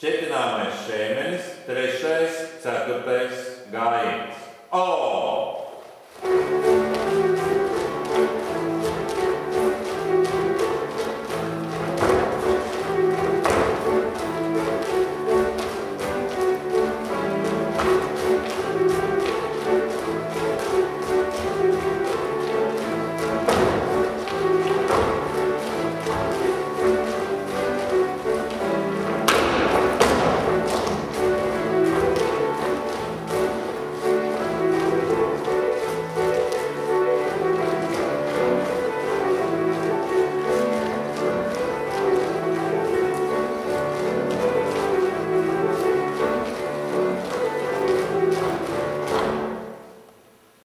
Šķietināmais šēmenis, trešais, ceturtais gājiens. O! thank you